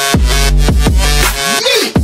Me.